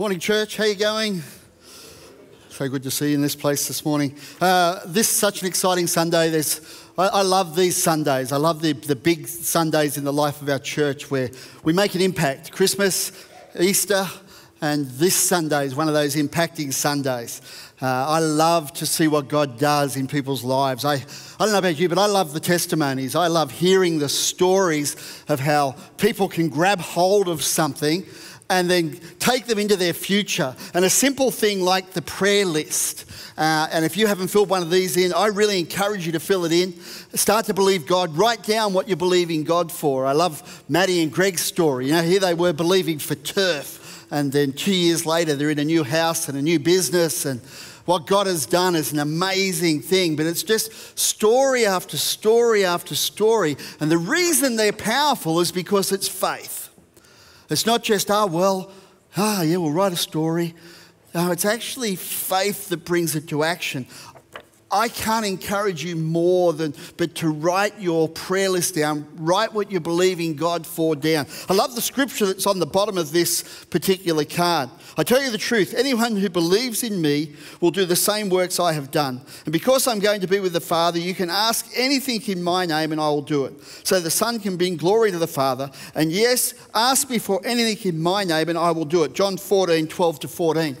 Morning, church. How are you going? So good to see you in this place this morning. Uh, this is such an exciting Sunday. There's, I, I love these Sundays. I love the, the big Sundays in the life of our church where we make an impact. Christmas, Easter, and this Sunday is one of those impacting Sundays. Uh, I love to see what God does in people's lives. I, I don't know about you, but I love the testimonies. I love hearing the stories of how people can grab hold of something and then take them into their future. And a simple thing like the prayer list. Uh, and if you haven't filled one of these in, I really encourage you to fill it in. Start to believe God. Write down what you're believing God for. I love Maddie and Greg's story. You know, here they were believing for turf. And then two years later, they're in a new house and a new business. And what God has done is an amazing thing, but it's just story after story after story. And the reason they're powerful is because it's faith. It's not just, ah, oh, well, ah, yeah, we'll write a story. No, it's actually faith that brings it to action. I can't encourage you more than but to write your prayer list down, write what you believe in God for down. I love the scripture that's on the bottom of this particular card. I tell you the truth, anyone who believes in me will do the same works I have done. And because I'm going to be with the Father, you can ask anything in my name and I will do it. So the Son can bring glory to the Father. And yes, ask me for anything in my name and I will do it. John 14, 12 to 14.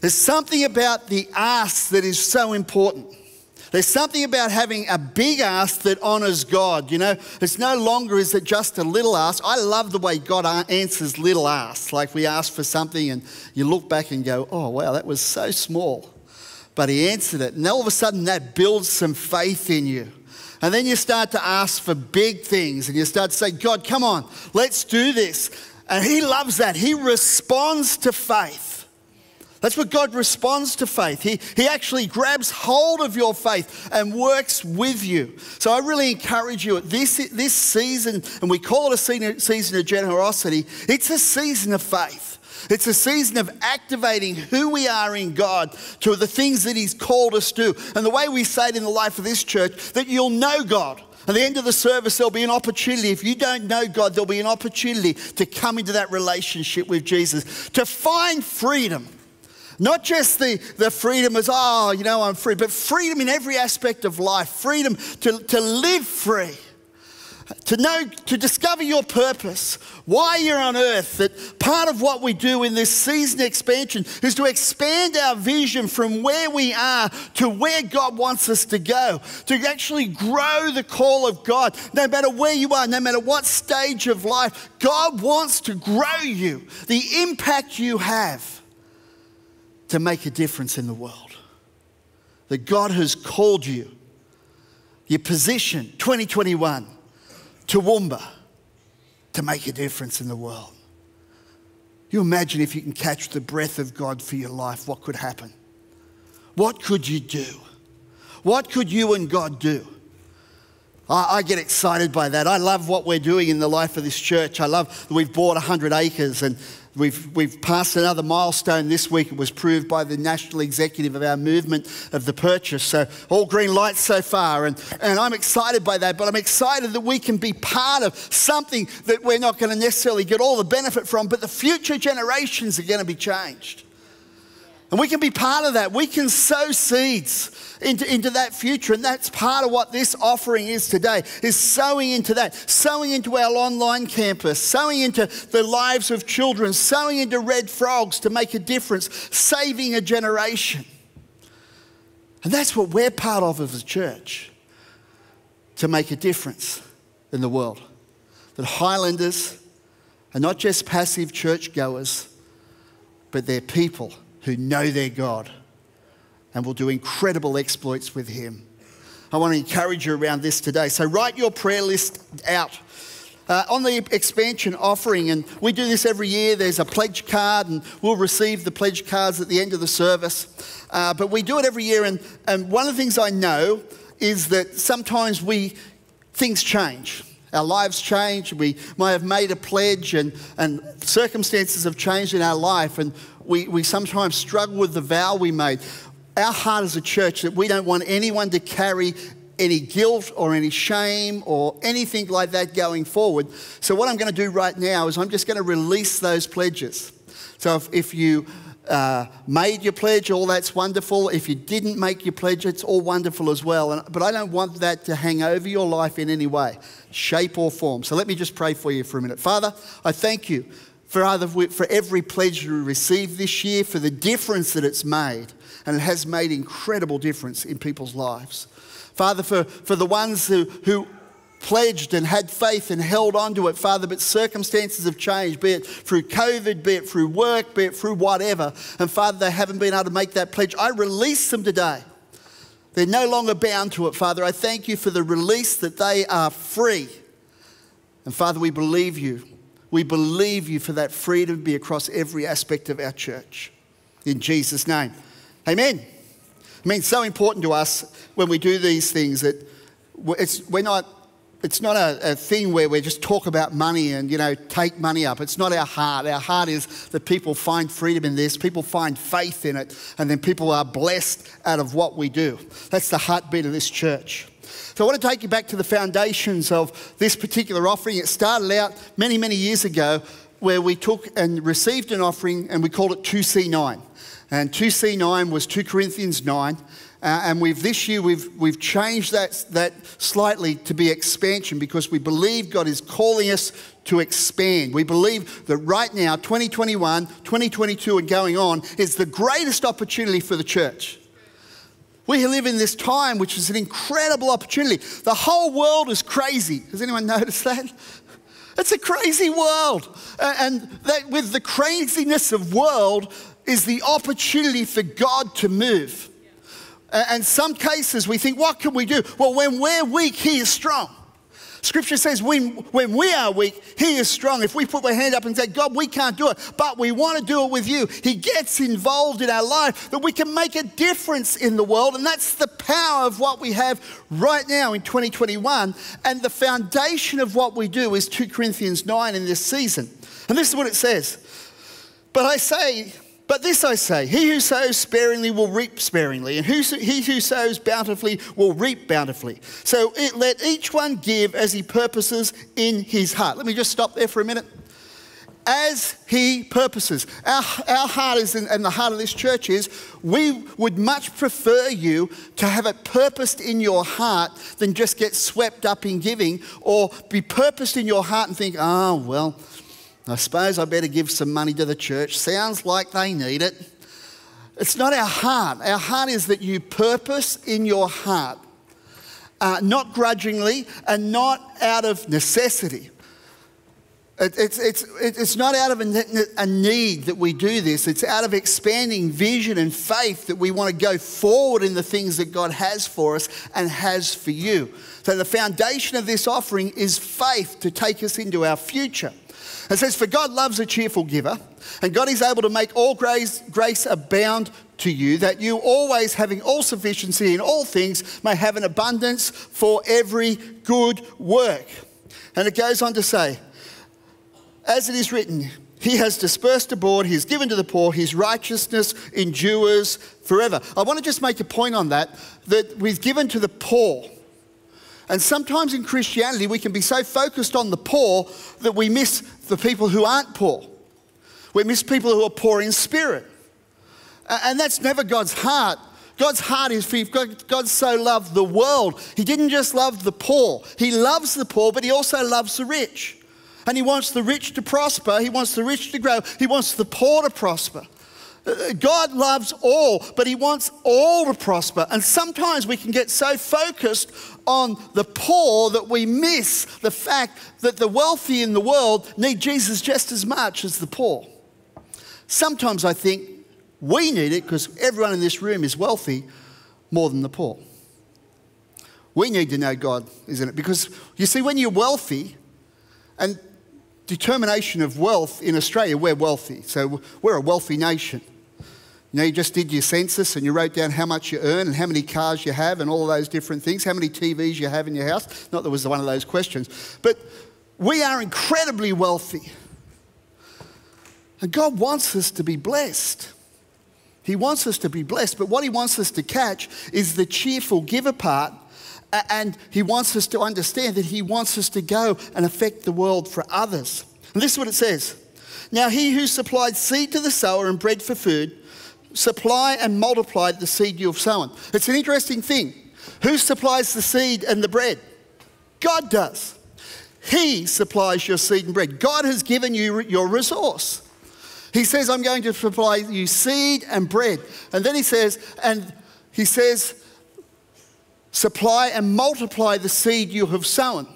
There's something about the ask that is so important. There's something about having a big ask that honors God. You know, it's no longer is it just a little ask. I love the way God answers little asks. Like we ask for something and you look back and go, oh, wow, that was so small. But He answered it. And all of a sudden that builds some faith in you. And then you start to ask for big things and you start to say, God, come on, let's do this. And He loves that. He responds to faith. That's what God responds to faith. He, he actually grabs hold of your faith and works with you. So I really encourage you at this, this season, and we call it a season of generosity, it's a season of faith. It's a season of activating who we are in God to the things that He's called us to. And the way we say it in the life of this church, that you'll know God. At the end of the service, there'll be an opportunity. If you don't know God, there'll be an opportunity to come into that relationship with Jesus, to find freedom not just the, the freedom as, oh, you know, I'm free, but freedom in every aspect of life, freedom to, to live free to know, to discover your purpose, why you're on earth. That part of what we do in this season expansion is to expand our vision from where we are to where God wants us to go, to actually grow the call of God. No matter where you are, no matter what stage of life, God wants to grow you, the impact you have to make a difference in the world. That God has called you, your position 2021, to Toowoomba, to make a difference in the world. You imagine if you can catch the breath of God for your life, what could happen? What could you do? What could you and God do? I, get excited by that. I love what we're doing in the life of this church. I love that we've bought 100 acres and We've, we've passed another milestone this week. It was proved by the national executive of our movement of the purchase. So, all green lights so far. And, and I'm excited by that, but I'm excited that we can be part of something that we're not going to necessarily get all the benefit from, but the future generations are going to be changed. And we can be part of that. We can sow seeds into, into that future. And that's part of what this offering is today, is sowing into that, sowing into our online campus, sowing into the lives of children, sowing into Red Frogs to make a difference, saving a generation. And that's what we're part of as a church, to make a difference in the world. That Highlanders are not just passive churchgoers, but they're people who know their God and will do incredible exploits with Him. I want to encourage you around this today. So, write your prayer list out. Uh, on the expansion offering, and we do this every year, there's a pledge card, and we'll receive the pledge cards at the end of the service. Uh, but we do it every year, and, and one of the things I know is that sometimes we things change. Our lives change. We might have made a pledge, and, and circumstances have changed in our life, and we, we sometimes struggle with the vow we made. Our heart as a church that we don't want anyone to carry any guilt or any shame or anything like that going forward. So, what I'm going to do right now is I'm just going to release those pledges. So if, if you uh, made your pledge, all that's wonderful. If you didn't make your pledge, it's all wonderful as well. And, but I don't want that to hang over your life in any way, shape, or form. So let me just pray for you for a minute. Father, I thank you for, either, for every pledge you received this year, for the difference that it's made. And it has made incredible difference in people's lives. Father, for, for the ones who, who pledged and had faith and held on to it, Father, but circumstances have changed, be it through COVID, be it through work, be it through whatever. And Father, they haven't been able to make that pledge. I release them today. They're no longer bound to it, Father. I thank you for the release that they are free. And Father, we believe you. We believe you for that freedom to be across every aspect of our church. In Jesus' name. Amen. I mean, it's so important to us when we do these things that it's, we're not it's not a, a, thing where we just talk about money and, you know, take money up. It's not our heart. Our heart is that people find freedom in this, people find faith in it, and then people are blessed out of what we do. That's the heartbeat of this church. So I want to take you back to the foundations of this particular offering. It started out many, many years ago where we took and received an offering and we called it 2C9. And 2C9 was 2 Corinthians 9. Uh, and we've this year we've, we've changed that, that slightly to be expansion because we believe God is calling us to expand. We believe that right now, 2021, 2022, and going on, is the greatest opportunity for the church. We live in this time which is an incredible opportunity. The whole world is crazy. Has anyone noticed that? It's a crazy world. And that with the craziness of world is the opportunity for God to move. And some cases we think, what can we do? Well, when we're weak, He is strong. Scripture says when, when we are weak, He is strong. If we put our hand up and say, God, we can't do it, but we want to do it with you, He gets involved in our life that we can make a difference in the world. And that's the power of what we have right now in 2021. And the foundation of what we do is 2 Corinthians 9 in this season. And this is what it says. But I say, but this I say he who sows sparingly will reap sparingly, and he who sows bountifully will reap bountifully. So it, let each one give as he purposes in his heart. Let me just stop there for a minute. As he purposes. Our, our heart is, in, and the heart of this church is, we would much prefer you to have it purposed in your heart than just get swept up in giving or be purposed in your heart and think, oh, well, I suppose I better give some money to the church. Sounds like they need it. It's not our heart. Our heart is that you purpose in your heart, uh, not grudgingly and not out of necessity. It, it's, it's, it's not out of a, a need that we do this. It's out of expanding vision and faith that we want to go forward in the things that God has for us and has for you. So, the foundation of this offering is faith to take us into our future. It says, For God loves a cheerful giver, and God is able to make all grace, grace abound to you, that you always having all sufficiency in all things may have an abundance for every good work. And it goes on to say, As it is written, he has dispersed abroad, he has given to the poor, his righteousness endures forever. I want to just make a point on that, that we've given to the poor. And sometimes in Christianity, we can be so focused on the poor that we miss the people who aren't poor. We miss people who are poor in spirit. And that's never God's heart. God's heart is for God, God so loved the world. He didn't just love the poor, He loves the poor, but He also loves the rich. And He wants the rich to prosper, He wants the rich to grow, He wants the poor to prosper. God loves all, but He wants all to prosper. And sometimes we can get so focused on the poor that we miss the fact that the wealthy in the world need Jesus just as much as the poor. Sometimes I think we need it because everyone in this room is wealthy more than the poor. We need to know God, isn't it? Because you see, when you're wealthy, and determination of wealth in Australia, we're wealthy. So we're a wealthy nation. You know, you just did your census and you wrote down how much you earn and how many cars you have and all those different things, how many TVs you have in your house. Not that was one of those questions. But we are incredibly wealthy. And God wants us to be blessed. He wants us to be blessed, but what He wants us to catch is the cheerful giver part. And He wants us to understand that He wants us to go and affect the world for others. And this is what it says Now, he who supplied seed to the sower and bread for food, supply and multiply the seed you have sown. It's an interesting thing. Who supplies the seed and the bread? God does. He supplies your seed and bread. God has given you your resource. He says, I'm going to supply you seed and bread. And then he says, and he says, supply and multiply the seed you have sown.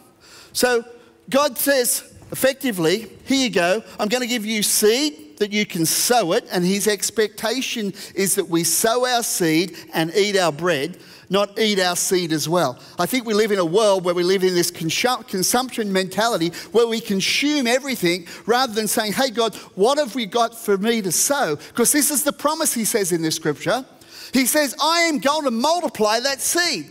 So God says, effectively, here you go, I'm going to give you seed that you can sow it, and his expectation is that we sow our seed and eat our bread not eat our seed as well. I think we live in a world where we live in this consumption mentality where we consume everything rather than saying, hey, God, what have we got for me to sow? Because this is the promise he says in this scripture. He says, I am going to multiply that seed.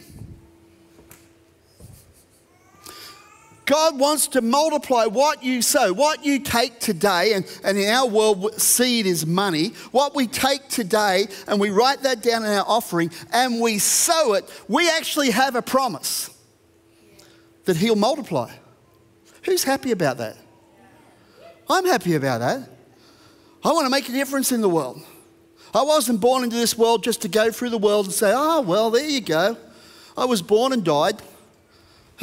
God wants to multiply what you sow, what you take today, and, and in our world, seed is money. What we take today and we write that down in our offering and we sow it, we actually have a promise that He'll multiply. Who's happy about that? I'm happy about that. I want to make a difference in the world. I wasn't born into this world just to go through the world and say, oh, well, there you go. I was born and died.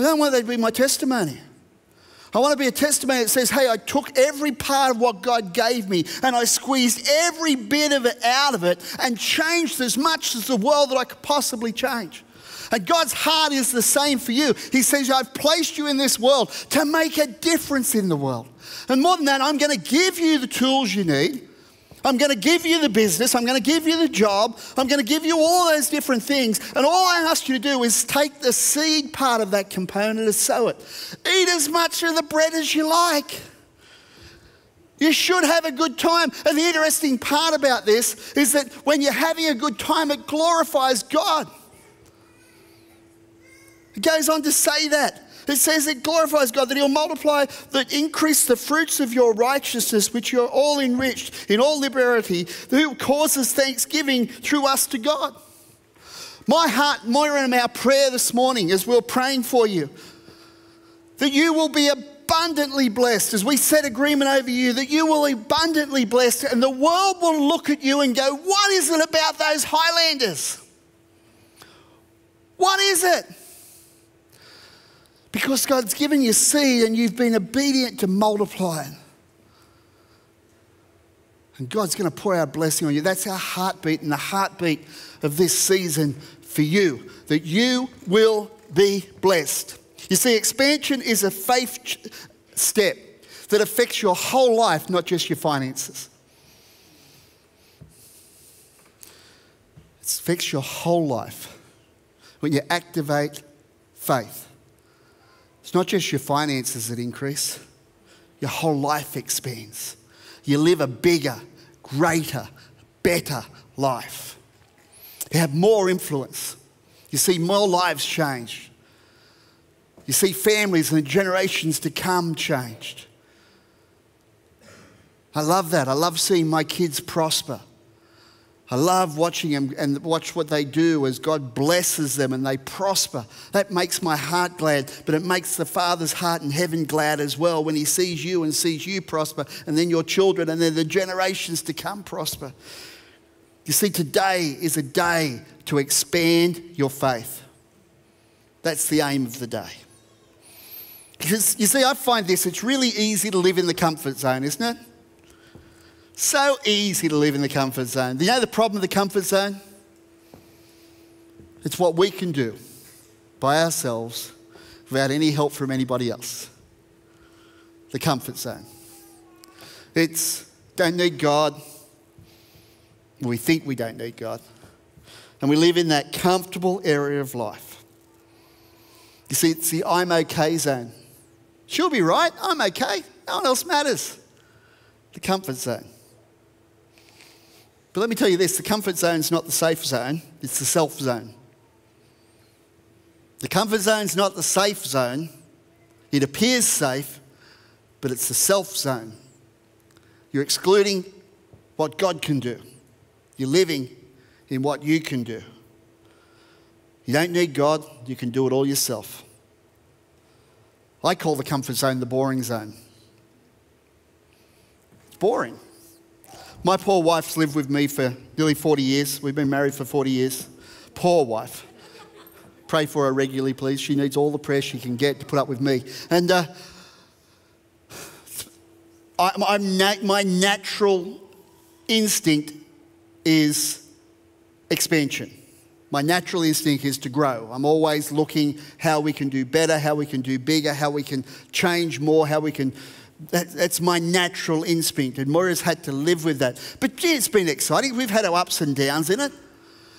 I don't want that to be my testimony. I want to be a testimony that says, hey, I took every part of what God gave me and I squeezed every bit of it out of it and changed as much as the world that I could possibly change. And God's heart is the same for you. He says, I've placed you in this world to make a difference in the world. And more than that, I'm going to give you the tools you need. I'm going to give you the business. I'm going to give you the job. I'm going to give you all those different things. And all I ask you to do is take the seed part of that component and sow it. Eat as much of the bread as you like. You should have a good time. And the interesting part about this is that when you're having a good time, it glorifies God. It goes on to say that. It says it glorifies God, that He'll multiply, that increase the fruits of your righteousness, which you're all enriched in all liberty, who causes thanksgiving through us to God. My heart, Moira, and our prayer this morning as we're praying for you, that you will be abundantly blessed as we set agreement over you, that you will be abundantly blessed, and the world will look at you and go, What is it about those Highlanders? What is it? Because God's given you seed and you've been obedient to multiply it. And God's going to pour out blessing on you. That's our heartbeat and the heartbeat of this season for you, that you will be blessed. You see, expansion is a faith step that affects your whole life, not just your finances. It affects your whole life when you activate faith. It's not just your finances that increase, your whole life expands. You live a bigger, greater, better life. You have more influence. You see more lives changed. You see families and generations to come changed. I love that. I love seeing my kids prosper. I love watching them and watch what they do as God blesses them and they prosper. That makes my heart glad, but it makes the Father's heart in heaven glad as well when He sees you and sees you prosper, and then your children and then the generations to come prosper. You see, today is a day to expand your faith. That's the aim of the day. Because you see, I find this, it's really easy to live in the comfort zone, isn't it? So easy to live in the comfort zone. You know the problem of the comfort zone? It's what we can do by ourselves without any help from anybody else. The comfort zone. It's don't need God. We think we don't need God. And we live in that comfortable area of life. You see, it's the I'm okay zone. She'll be right. I'm okay. No one else matters. The comfort zone. But let me tell you this the comfort zone is not the safe zone, it's the self zone. The comfort zone is not the safe zone. It appears safe, but it's the self zone. You're excluding what God can do. You're living in what you can do. You don't need God, you can do it all yourself. I call the comfort zone the boring zone. It's boring. My poor wife's lived with me for nearly 40 years. We've been married for 40 years. Poor wife. Pray for her regularly, please. She needs all the prayer she can get to put up with me. And uh, I, nat- my natural instinct is expansion. My natural instinct is to grow. I'm always looking how we can do better, how we can do bigger, how we can change more, how we can. That, that's my natural instinct, and Moira's had to live with that. But gee, it's been exciting. We've had our ups and downs in it.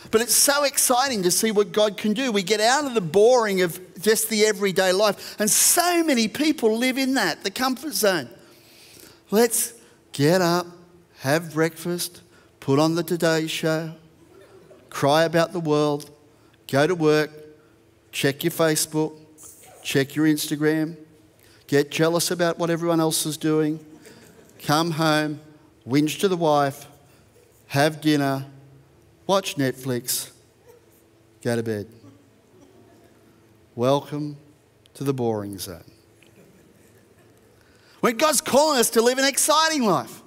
But it's so exciting to see what God can do. We get out of the boring of just the everyday life. And so many people live in that, the comfort zone. Let's get up, have breakfast, put on the Today Show, cry about the world, go to work, check your Facebook, check your Instagram, get jealous about what everyone else is doing, come home, whinge to the wife, have dinner, watch Netflix, go to bed. Welcome to the boring zone. When God's calling us to live an exciting life.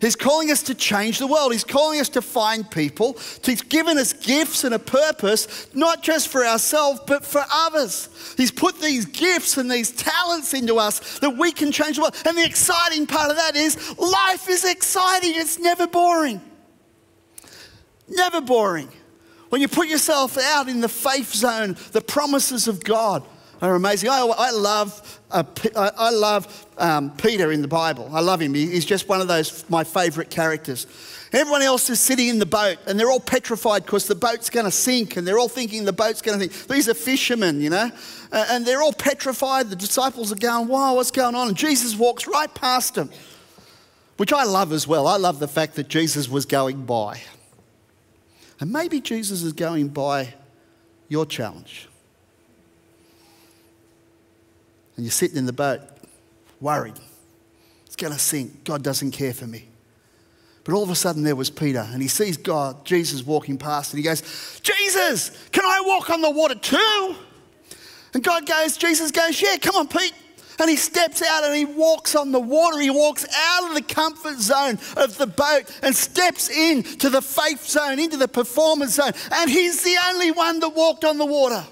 He's calling us to change the world. He's calling us to find people. He's given us gifts and a purpose, not just for ourselves, but for others. He's put these gifts and these talents into us that we can change the world. And the exciting part of that is life is exciting, it's never boring. Never boring. When you put yourself out in the faith zone, the promises of God are amazing. I, I love, uh, I love um, Peter in the Bible. I love him. He's just one of those my favourite characters. Everyone else is sitting in the boat and they're all petrified because the boat's going to sink and they're all thinking the boat's going to sink. These are fishermen, you know, and they're all petrified. The disciples are going, wow, what's going on? And Jesus walks right past them, which I love as well. I love the fact that Jesus was going by. And maybe Jesus is going by your challenge. And you're sitting in the boat, worried. It's going to sink. God doesn't care for me. But all of a sudden, there was Peter, and he sees God, Jesus, walking past, and he goes, Jesus, can I walk on the water too? And God goes, Jesus goes, Yeah, come on, Pete. And he steps out and he walks on the water. He walks out of the comfort zone of the boat and steps into the faith zone, into the performance zone. And he's the only one that walked on the water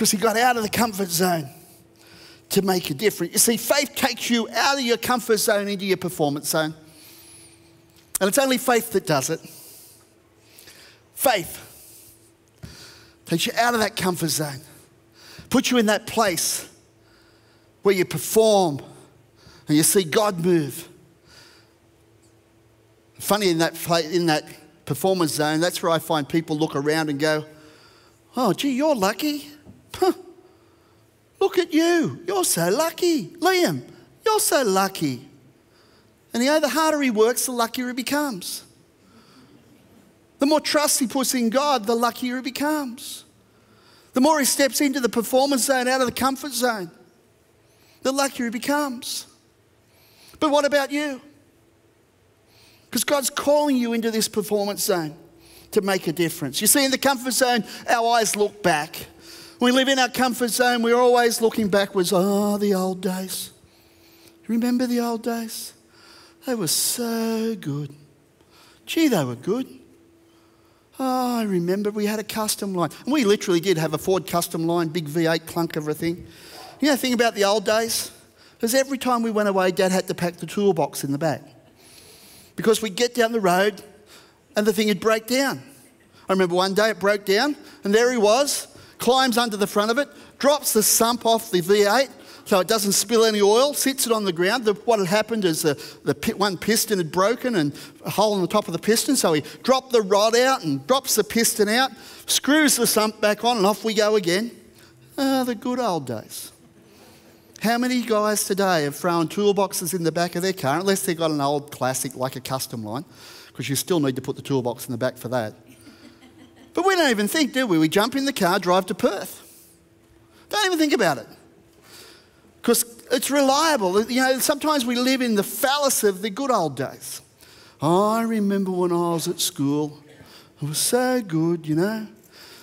because he got out of the comfort zone to make a difference. You see, faith takes you out of your comfort zone into your performance zone. And it's only faith that does it. Faith takes you out of that comfort zone, puts you in that place where you perform and you see God move. Funny in that, in that performance zone, that's where I find people look around and go, Oh, gee, you're lucky. Huh. Look at you. You're so lucky. Liam, you're so lucky. And you know, the harder he works, the luckier he becomes. The more trust he puts in God, the luckier he becomes. The more he steps into the performance zone, out of the comfort zone, the luckier he becomes. But what about you? Because God's calling you into this performance zone to make a difference. You see, in the comfort zone, our eyes look back. We live in our comfort zone, we're always looking backwards. Oh, the old days. Remember the old days? They were so good. Gee, they were good. Oh, I remember we had a Customline. And we literally did have a Ford Customline, big V8 clunk of a thing. You know the thing about the old days? Because every time we went away, Dad had to pack the toolbox in the back. Because we'd get down the road and the thing would break down. I remember one day it broke down, and there he was, climbs under the front of it, drops the sump off the V8 so it doesn't spill any oil, sits it on the ground. The, what had happened is the, the one piston had broken and a hole in the top of the piston, so he dropped the rod out and drops the piston out, screws the sump back on, and off we go again. Ah, the good old days. How many guys today have thrown toolboxes in the back of their car, unless they've got an old classic like a Customline, because you still need to put the toolbox in the back for that. But we don't even think, do we? We jump in the car, drive to Perth. Don't even think about it. Because it's reliable. You know, sometimes we live in the fallacy of the good old days. Oh, I remember when I was at school. It was so good, you know.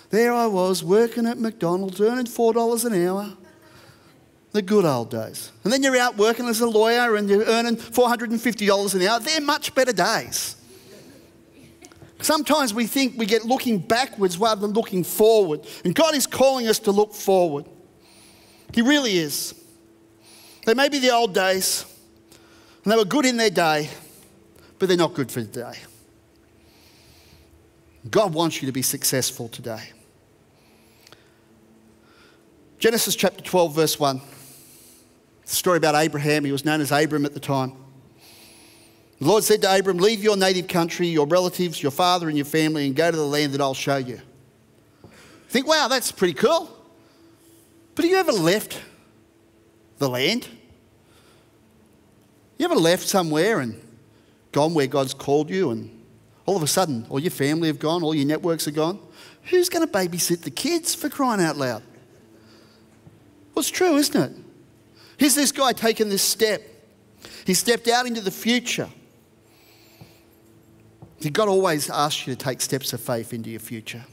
There I was working at McDonald's, earning $4 an hour. The good old days. And then you're out working as a lawyer and you're earning $450 an hour. They're much better days. Sometimes we think we get looking backwards rather than looking forward. And God is calling us to look forward. He really is. They may be the old days, and they were good in their day, but they're not good for today. God wants you to be successful today. Genesis chapter 12, verse 1. The story about Abraham. He was known as Abram at the time. The Lord said to Abram, Leave your native country, your relatives, your father, and your family, and go to the land that I'll show you. Think, wow, that's pretty cool. But have you ever left the land? You ever left somewhere and gone where God's called you, and all of a sudden, all your family have gone, all your networks are gone? Who's going to babysit the kids for crying out loud? Well, it's true, isn't it? Here's this guy taking this step. He stepped out into the future. God always asks you to take steps of faith into your future.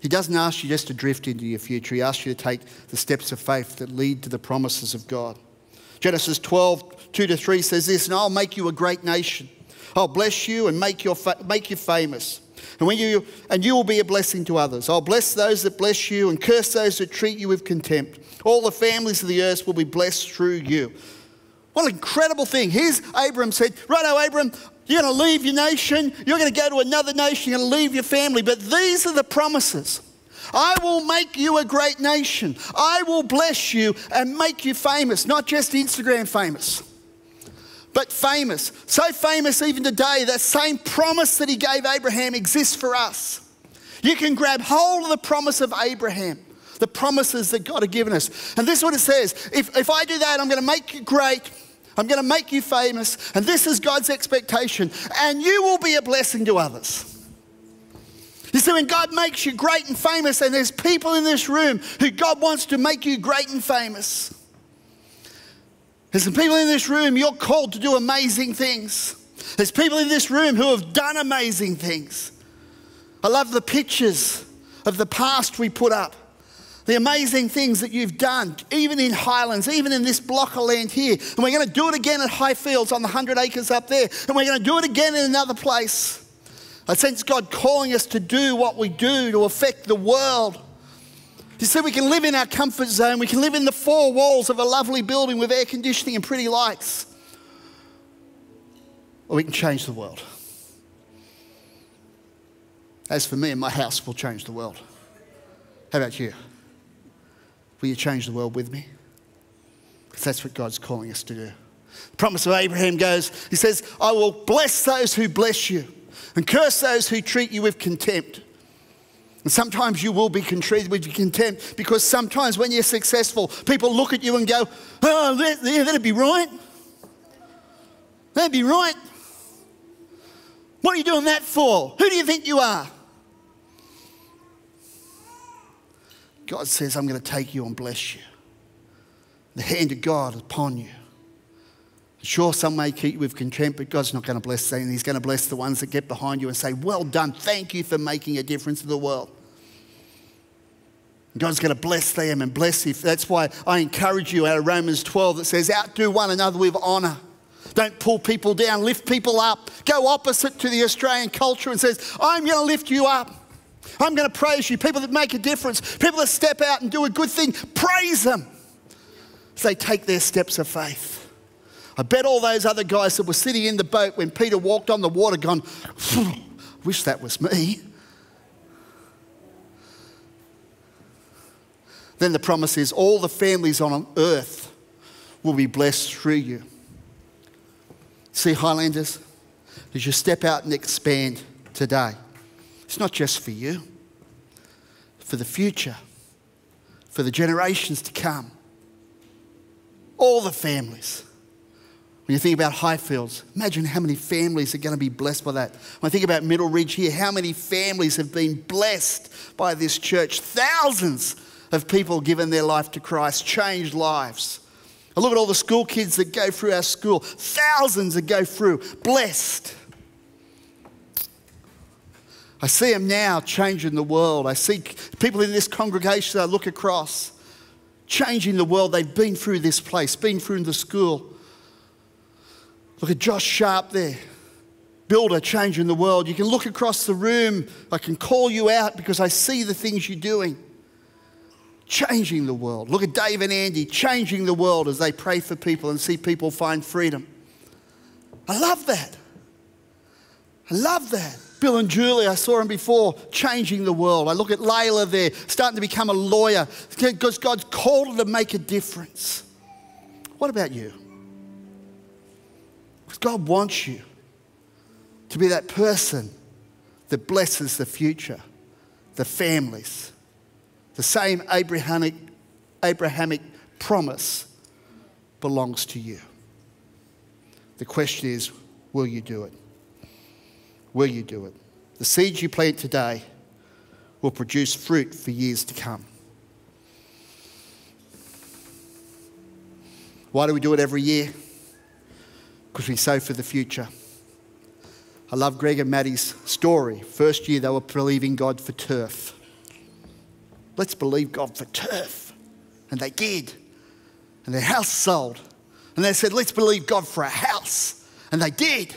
He doesn't ask you just to drift into your future. He asks you to take the steps of faith that lead to the promises of God. Genesis 12, 2 to 3 says this, and I'll make you a great nation. I'll bless you and make, your make you famous. And, when you, and you will be a blessing to others. I'll bless those that bless you and curse those that treat you with contempt. All the families of the earth will be blessed through you. What an incredible thing. Here's Abram said, Righto, Abram, you're going to leave your nation, you're going to go to another nation, you're going to leave your family. But these are the promises. I will make you a great nation. I will bless you and make you famous, not just Instagram famous, but famous. So famous even today, that same promise that he gave Abraham exists for us. You can grab hold of the promise of Abraham, the promises that God had given us. And this is what it says if, if I do that, I'm going to make you great. I'm going to make you famous, and this is God's expectation, and you will be a blessing to others. You see, when God makes you great and famous, and there's people in this room who God wants to make you great and famous. There's some people in this room, you're called to do amazing things. There's people in this room who have done amazing things. I love the pictures of the past we put up the amazing things that you've done, even in Highlands, even in this block of land here. And we're going to do it again at Highfields on the 100 acres up there. And we're going to do it again in another place. I sense God calling us to do what we do to affect the world. You see, we can live in our comfort zone. We can live in the four walls of a lovely building with air conditioning and pretty lights. Or we can change the world. As for me my house, we'll change the world. How about you? Will you change the world with me? Because that's what God's calling us to do. The promise of Abraham goes, He says, I will bless those who bless you and curse those who treat you with contempt. And sometimes you will be treated with contempt because sometimes when you're successful, people look at you and go, Oh, that, yeah, that'd be right. That'd be right. What are you doing that for? Who do you think you are? God says, I'm going to take you and bless you. The hand of God is upon you. Sure, some may keep you with contempt, but God's not going to bless them. He's going to bless the ones that get behind you and say, Well done. Thank you for making a difference in the world. God's going to bless them and bless you. That's why I encourage you out of Romans 12 that says, Outdo one another with honour. Don't pull people down, lift people up. Go opposite to the Australian culture and says, I'm going to lift you up. I'm going to praise you. People that make a difference, people that step out and do a good thing, praise them as they take their steps of faith. I bet all those other guys that were sitting in the boat when Peter walked on the water gone, wish that was me. Then the promise is all the families on earth will be blessed through you. See, Highlanders, as you step out and expand today, it's not just for you, for the future, for the generations to come. All the families. When you think about Highfields, imagine how many families are going to be blessed by that. When I think about Middle Ridge here, how many families have been blessed by this church? Thousands of people given their life to Christ, changed lives. I look at all the school kids that go through our school, thousands that go through, blessed. I see them now changing the world. I see people in this congregation I look across changing the world. They've been through this place, been through the school. Look at Josh Sharp there. Builder changing the world. You can look across the room. I can call you out because I see the things you're doing. Changing the world. Look at Dave and Andy changing the world as they pray for people and see people find freedom. I love that. I love that. Bill and Julie, I saw them before, changing the world. I look at Layla there, starting to become a lawyer because God's called her to make a difference. What about you? Because God wants you to be that person that blesses the future, the families. The same Abrahamic, Abrahamic promise belongs to you. The question is, will you do it? Will you do it? The seeds you plant today will produce fruit for years to come. Why do we do it every year? Because we sow for the future. I love Greg and Maddie's story. First year they were believing God for turf. Let's believe God for turf. And they did. And their house sold. And they said, let's believe God for a house. And they did.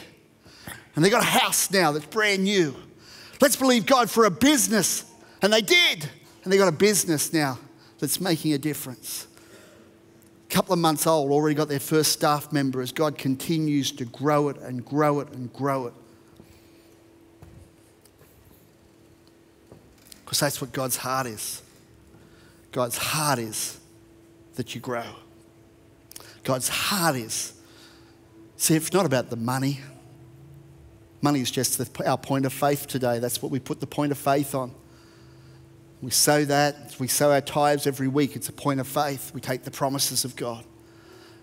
And they got a house now that's brand new. Let's believe God for a business. And they did. And they got a business now that's making a difference. A couple of months old, already got their first staff member as God continues to grow it and grow it and grow it. Because that's what God's heart is. God's heart is that you grow. God's heart is. See, it's not about the money. Money is just the, our point of faith today. That's what we put the point of faith on. We sow that. We sow our tithes every week. It's a point of faith. We take the promises of God.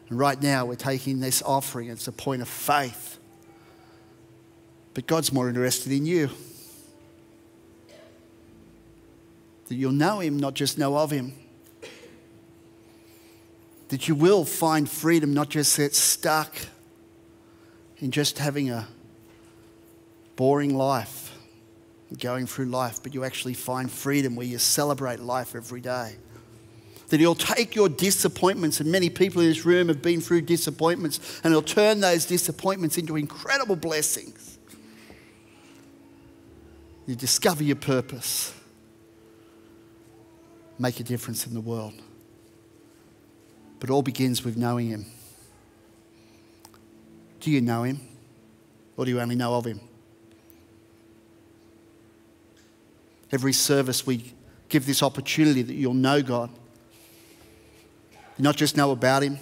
And right now, we're taking this offering. It's a point of faith. But God's more interested in you. That you'll know Him, not just know of Him. That you will find freedom, not just get stuck in just having a boring life, going through life, but you actually find freedom where you celebrate life every day. That He'll take your disappointments, and many people in this room have been through disappointments, and He'll turn those disappointments into incredible blessings. You discover your purpose, make a difference in the world. But all begins with knowing Him. Do you know Him? Or do you only know of Him? Every service, we give this opportunity that you'll know God. Not just know about Him,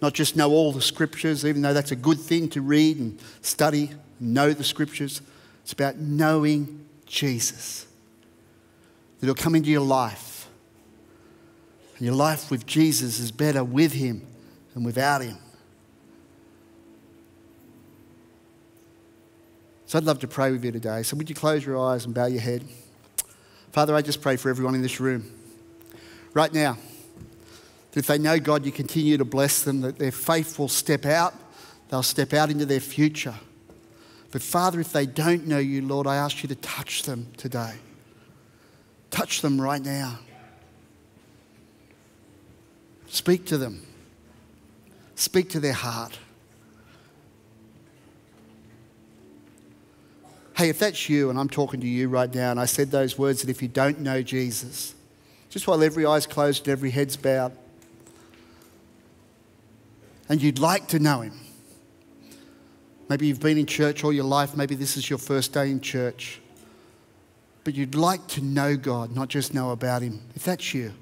not just know all the scriptures, even though that's a good thing to read and study, know the scriptures. It's about knowing Jesus. That He'll come into your life. And your life with Jesus is better with Him than without Him. So I'd love to pray with you today. So would you close your eyes and bow your head? Father, I just pray for everyone in this room right now that if they know God, you continue to bless them, that their faith will step out, they'll step out into their future. But Father, if they don't know you, Lord, I ask you to touch them today. Touch them right now. Speak to them. Speak to their heart. Hey, if that's you and I'm talking to you right now, and I said those words that if you don't know Jesus, just while every eye's closed and every head's bowed, and you'd like to know him, maybe you've been in church all your life, maybe this is your first day in church, but you'd like to know God, not just know about him. If that's you,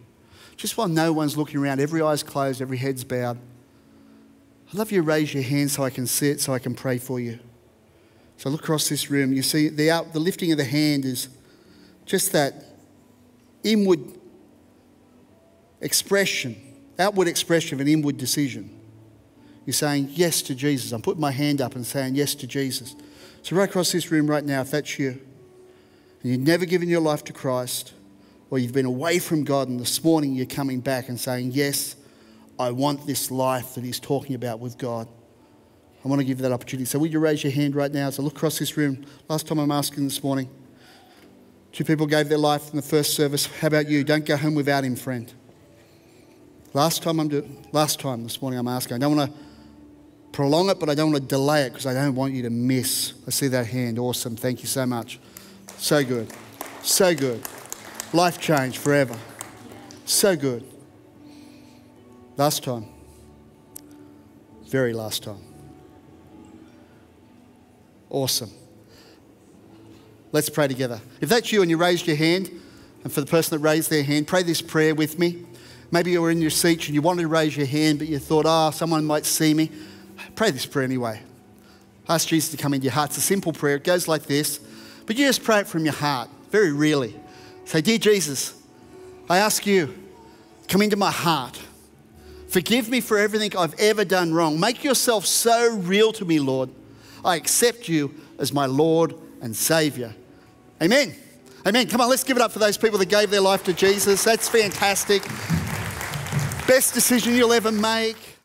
just while no one's looking around, every eye's closed, every head's bowed, I'd love you to raise your hand so I can see it, so I can pray for you. So look across this room. You see, the, out, the lifting of the hand is just that inward expression, outward expression of an inward decision. You're saying yes to Jesus. I'm putting my hand up and saying yes to Jesus. So, right across this room right now, if that's you, and you've never given your life to Christ, or you've been away from God, and this morning you're coming back and saying, Yes, I want this life that He's talking about with God. I want to give you that opportunity. So, will you raise your hand right now as I look across this room? Last time I'm asking this morning. Two people gave their life in the first service. How about you? Don't go home without him, friend. Last time I'm doing, last time this morning I'm asking. I don't want to prolong it, but I don't want to delay it because I don't want you to miss. I see that hand. Awesome. Thank you so much. So good. So good. Life changed forever. So good. Last time. Very last time. Awesome. Let's pray together. If that's you and you raised your hand, and for the person that raised their hand, pray this prayer with me. Maybe you were in your seat and you wanted to raise your hand, but you thought, oh, someone might see me. Pray this prayer anyway. Ask Jesus to come into your heart. It's a simple prayer. It goes like this, but you just pray it from your heart, very really. Say, Dear Jesus, I ask you, come into my heart. Forgive me for everything I've ever done wrong. Make yourself so real to me, Lord. I accept you as my Lord and Savior. Amen. Amen. Come on, let's give it up for those people that gave their life to Jesus. That's fantastic. Best decision you'll ever make.